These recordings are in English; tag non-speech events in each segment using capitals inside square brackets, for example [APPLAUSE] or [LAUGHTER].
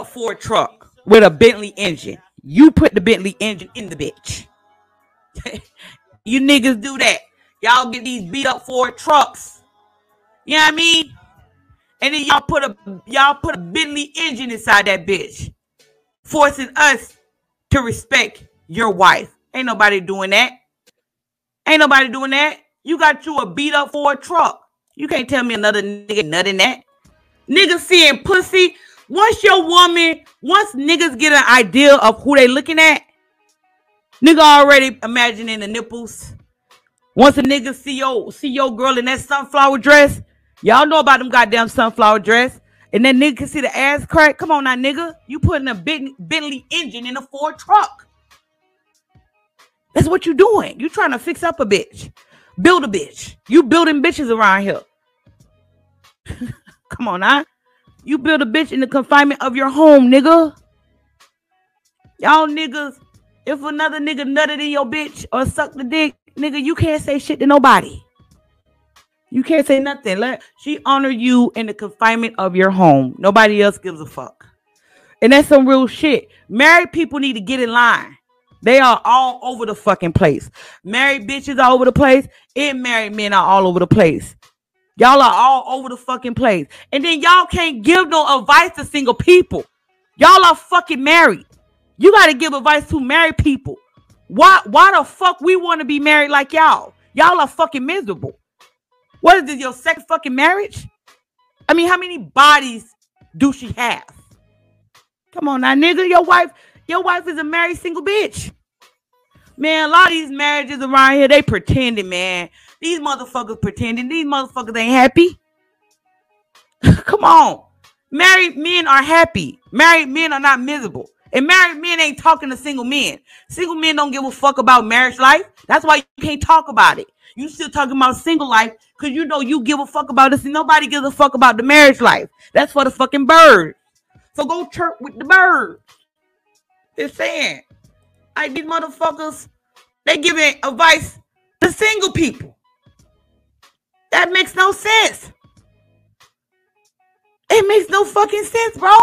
up Ford truck with a Bentley engine. You put the Bentley engine in the bitch. [LAUGHS] you niggas do that. Y'all get these beat up Ford trucks. You know what I mean? And then y'all put a y'all put a Bentley engine inside that bitch, forcing us to respect your wife. Ain't nobody doing that. Ain't nobody doing that. You got you a beat up Ford truck. You can't tell me another nigga nothing that. Niggas seeing pussy. Once your woman, once niggas get an idea of who they looking at, nigga already imagining the nipples. Once a nigga see your see your girl in that sunflower dress, y'all know about them goddamn sunflower dress. And then nigga can see the ass crack. Come on now, nigga. You putting a Bentley engine in a Ford truck. That's what you doing. You trying to fix up a bitch. Build a bitch. You building bitches around here. [LAUGHS] Come on now. You build a bitch in the confinement of your home, nigga. Y'all niggas, if another nigga nutted in your bitch or sucked the dick, nigga, you can't say shit to nobody. You can't say nothing. Let she honor you in the confinement of your home. Nobody else gives a fuck. And that's some real shit. Married people need to get in line. They are all over the fucking place. Married bitches are over the place, and married men are all over the place. Y'all are all over the fucking place. And then y'all can't give no advice to single people. Y'all are fucking married. You got to give advice to married people. Why why the fuck we want to be married like y'all? Y'all are fucking miserable. What is this, your second fucking marriage? I mean, how many bodies do she have? Come on now, nigga. Your wife, your wife is a married single bitch. Man, a lot of these marriages around here, they pretending, man. These motherfuckers pretending. These motherfuckers ain't happy. [LAUGHS] Come on. Married men are happy. Married men are not miserable. And married men ain't talking to single men. Single men don't give a fuck about marriage life. That's why you can't talk about it. You still talking about single life because you know you give a fuck about this and nobody gives a fuck about the marriage life. That's for the fucking birds. So go chirp with the birds. They're saying, I these motherfuckers, they giving advice to single people. That makes no sense. It makes no fucking sense, bro.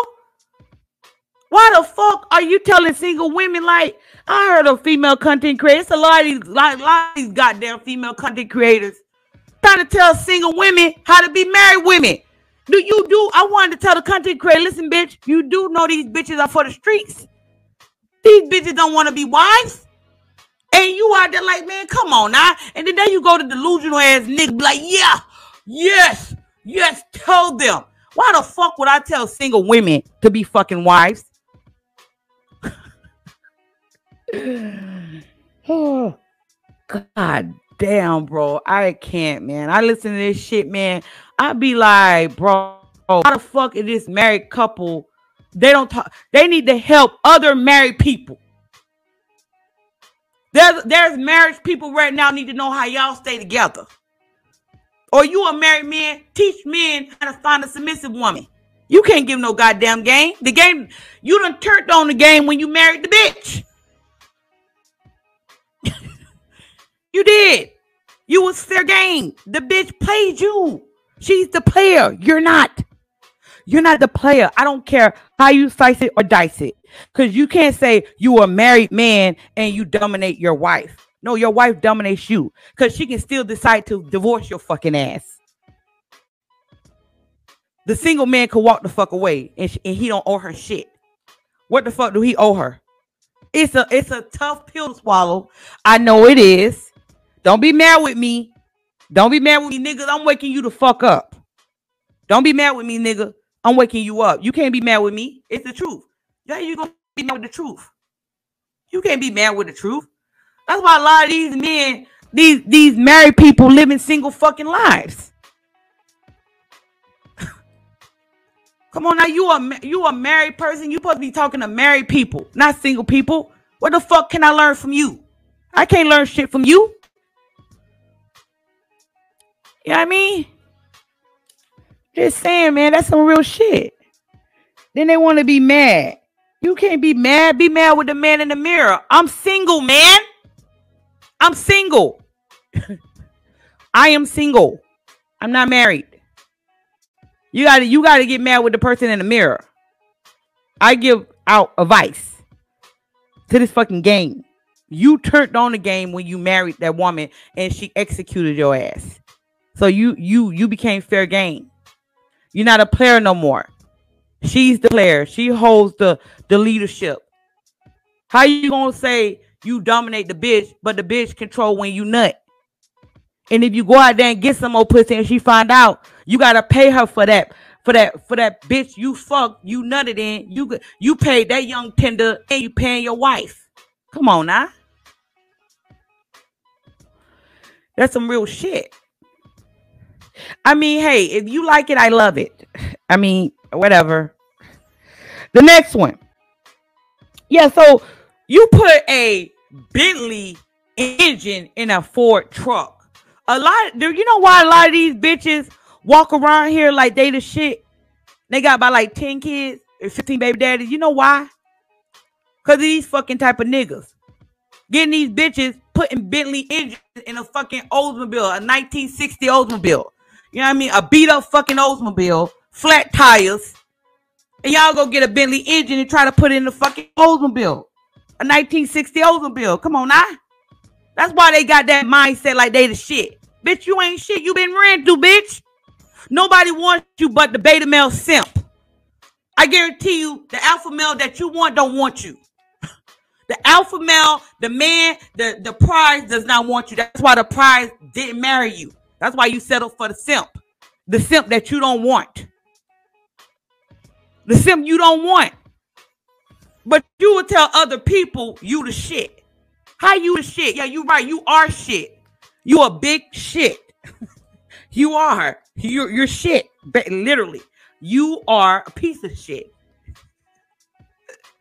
Why the fuck are you telling single women like I heard of female content creators? A lot of these, lot, lot of these goddamn female content creators trying to tell single women how to be married women. Do you do? I wanted to tell the content creator, listen, bitch, you do know these bitches are for the streets. These bitches don't want to be wives. And you out there like, man, come on now. And then there you go to delusional ass nigga, like, yeah, yes, yes, tell them. Why the fuck would I tell single women to be fucking wives? oh, [SIGHS] God damn, bro. I can't, man. I listen to this shit, man. I be like, bro, how the fuck is this married couple? They don't talk, they need to help other married people. There's there's marriage people right now need to know how y'all stay together. Or you a married man, teach men how to find a submissive woman. You can't give no goddamn game. The game, you done turned on the game when you married the bitch. [LAUGHS] you did. You was fair game. The bitch played you. She's the player. You're not. You're not the player. I don't care how you slice it or dice it. Because you can't say you are a married man and you dominate your wife. No, your wife dominates you. Because she can still decide to divorce your fucking ass. The single man could walk the fuck away and, sh- and he don't owe her shit. What the fuck do he owe her? It's a it's a tough pill to swallow. I know it is. Don't be mad with me. Don't be mad with me, niggas. I'm waking you the fuck up. Don't be mad with me, nigga. I'm waking you up. You can't be mad with me. It's the truth. Yeah, you gonna be mad with the truth. You can't be mad with the truth. That's why a lot of these men, these these married people, living single fucking lives. [LAUGHS] Come on now, you a you a married person. You supposed to be talking to married people, not single people. What the fuck can I learn from you? I can't learn shit from you. You know what I mean? Just saying, man, that's some real shit. Then they want to be mad. You can't be mad. Be mad with the man in the mirror. I'm single, man. I'm single. [LAUGHS] I am single. I'm not married. You gotta you gotta get mad with the person in the mirror. I give out advice to this fucking game. You turned on the game when you married that woman and she executed your ass. So you you you became fair game. You're not a player no more. She's the player. She holds the the leadership. How you gonna say you dominate the bitch, but the bitch control when you nut? And if you go out there and get some more pussy and she find out, you gotta pay her for that, for that, for that bitch you fuck, you nutted in. You you paid that young tender and you paying your wife. Come on now. That's some real shit. I mean, hey, if you like it, I love it. I mean, whatever. The next one. Yeah, so you put a Bentley engine in a Ford truck. A lot, do you know why a lot of these bitches walk around here like they the shit? They got about like 10 kids and 15 baby daddies. You know why? Because these fucking type of niggas. Getting these bitches putting Bentley engines in a fucking Oldsmobile, a 1960 Oldsmobile. You know what I mean? A beat up fucking Oldsmobile, flat tires. And y'all go get a Bentley engine and try to put it in the fucking Oldsmobile. A 1960 Oldsmobile. Come on now. That's why they got that mindset like they the shit. Bitch, you ain't shit. You been ran through, bitch. Nobody wants you but the beta male simp. I guarantee you, the alpha male that you want don't want you. [LAUGHS] The alpha male, the man, the, the prize does not want you. That's why the prize didn't marry you. That's why you settle for the simp. The simp that you don't want. The simp you don't want. But you will tell other people you the shit. How you the shit? Yeah, you right. You are shit. You a big shit. [LAUGHS] you are. You're you're shit. Literally. You are a piece of shit.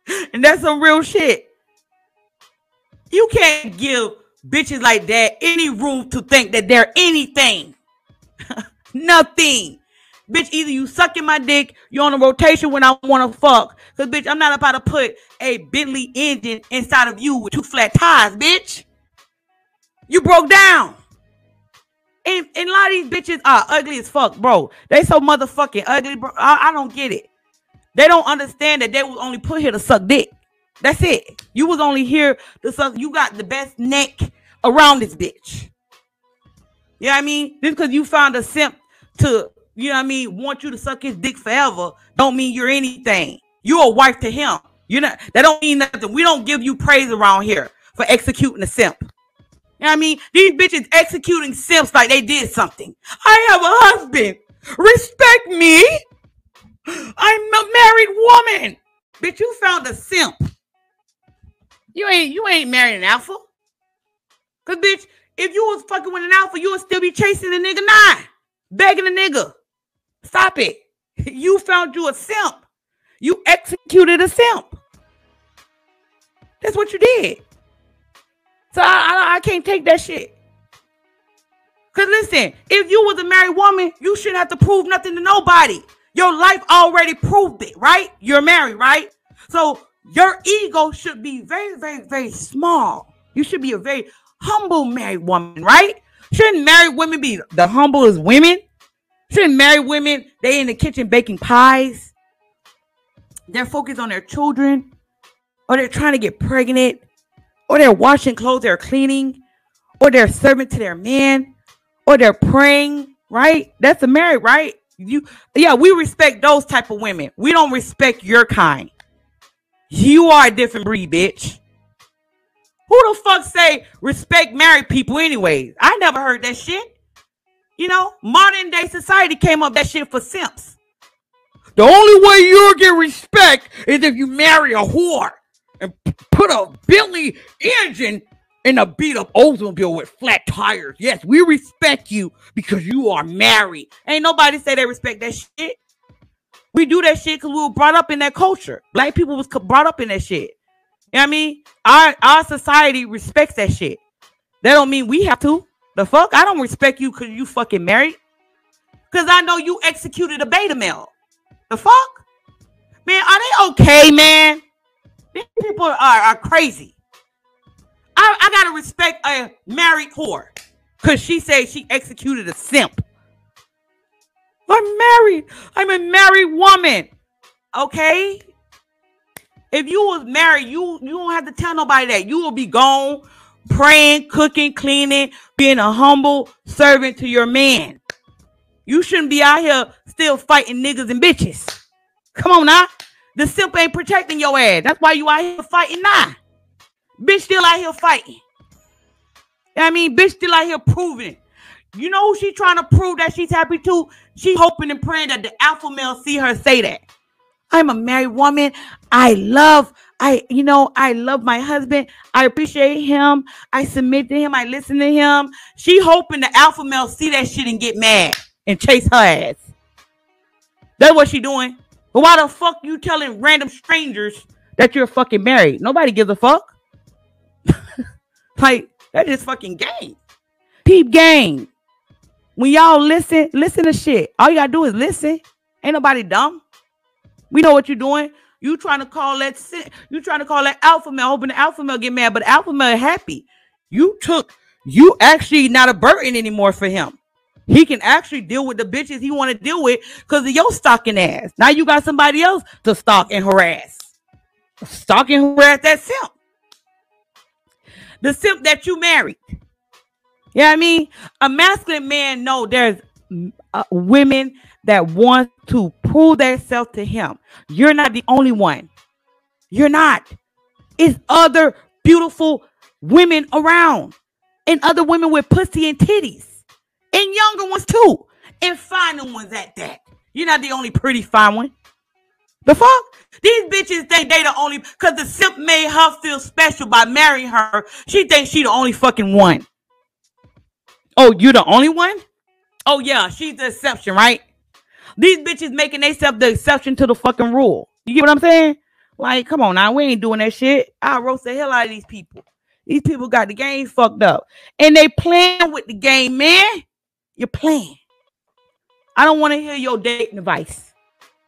[LAUGHS] and that's some real shit. You can't give bitches like that any room to think that they're anything. [LAUGHS] Nothing. Bitch, either you sucking my dick, you're on a rotation when I want to fuck. Because, bitch, I'm not about to put a Bentley engine inside of you with two flat tires, bitch. You broke down. And, and a lot of these bitches are ugly as fuck, bro. They so motherfucking ugly, bro. I, I don't get it. They don't understand that they was only put here to suck dick. That's it. You was only here to suck. You got the best neck around this bitch. You know what I mean? Just because you found a simp to, you know what I mean, want you to suck his dick forever, don't mean you're anything. You're a wife to him. You're not, that don't mean nothing. We don't give you praise around here for executing a simp. You know what I mean? These bitches executing simps like they did something. I have a husband. Respect me. I'm a married woman. Bitch, you found a simp. You ain't you ain't married an alpha. Cause bitch, if you was fucking with an alpha, you would still be chasing the nigga nine, begging the nigga. Stop it. [LAUGHS] You found you a simp. You executed a simp. That's what you did. So I, I, I can't take that shit. Cause listen, if you was a married woman, you shouldn't have to prove nothing to nobody. Your life already proved it, right? You're married, right? So your ego should be very, very, very small. You should be a very humble married woman, right? Shouldn't married women be the humblest women? Shouldn't married women, they in the kitchen baking pies? They're focused on their children, or they're trying to get pregnant, or they're washing clothes, they're cleaning, or they're serving to their man, or they're praying, right? That's a married, right? You yeah, we respect those type of women. We don't respect your kind. You are a different breed, bitch. Who the fuck say respect married people anyways? I never heard that shit. You know, modern day society came up that shit for simps. The only way you'll get respect is if you marry a whore and put a Bentley engine in a beat up Oldsmobile with flat tires. Yes, we respect you because you are married. Ain't nobody say they respect that shit. We do that shit because we were brought up in that culture. Black people was brought up in that shit. You know I mean? Our our society respects that shit. That don't mean we have to. The fuck? I don't respect you because you fucking married. Because I know you executed a beta male. The fuck? Man, are they okay, man? These people are, are crazy. I, I gotta respect a married whore. Cause she said she executed a simp. I'm married. I'm a married woman. Okay? If you was married, you you don't have to tell nobody that. You will be gone, praying, cooking, cleaning, being a humble servant to your man. You shouldn't be out here still fighting niggas and bitches. Come on now. The simp ain't protecting your ass. That's why you out here fighting now. Bitch still out here fighting. I mean, bitch still out here proving You know who she trying to prove that she's happy to? She hoping and praying that the alpha male see her say that. I'm a married woman. I love, I, you know, I love my husband. I appreciate him. I submit to him. I listen to him. She hoping the alpha male see that shit and get mad and chase her ass. That's what she doing. But why the fuck you telling random strangers that you're fucking married? Nobody gives a fuck. [LAUGHS] like, that is fucking game. Peep game. When y'all listen, listen to shit. All you gotta do is listen. Ain't nobody dumb. We know what you're doing. You trying to call that you trying to call that alpha male, hoping the alpha male get mad, but alpha male happy. You took you actually not a burden anymore for him. He can actually deal with the bitches he want to deal with because of your stalking ass. Now you got somebody else to stalk and harass. Stalk and harass that simp. The simp that you married. You know I mean? A masculine man know there's uh, women that want to prove themselves to him. You're not the only one. You're not. It's other beautiful women around and other women with pussy and titties and younger ones too and finer ones at that. You're not the only pretty fine one. The fuck? These bitches think they the only because the simp made her feel special by marrying her. She thinks she the only fucking one. Oh, you the only one? Oh yeah, she's the exception, right? These bitches making themselves the exception to the fucking rule. You get what I'm saying? Like, come on now, we ain't doing that shit. I roast the hell out of these people. These people got the game fucked up. And they playing with the game, man. You're playing. I don't want to hear your dating advice.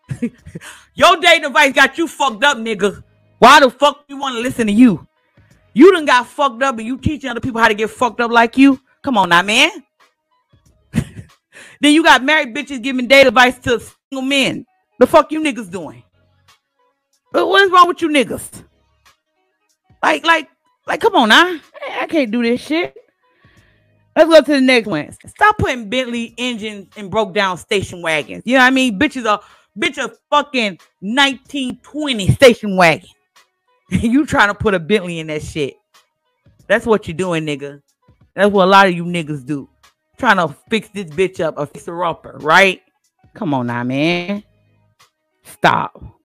[LAUGHS] your dating advice got you fucked up, nigga. Why the fuck you want to listen to you? You done got fucked up and you teaching other people how to get fucked up like you? Come on now, man. Then you got married bitches giving date advice to single men. The fuck you niggas doing? What is wrong with you niggas? Like, like, like, come on now. I can't do this shit. Let's go to the next one. Stop putting Bentley engines and broke down station wagons. You know what I mean? Bitches are bitch a fucking 1920 station wagon. [LAUGHS] you trying to put a Bentley in that shit. That's what you're doing, nigga. That's what a lot of you niggas do trying to fix this bitch up or fix her upper, right? Come on now, man. Stop.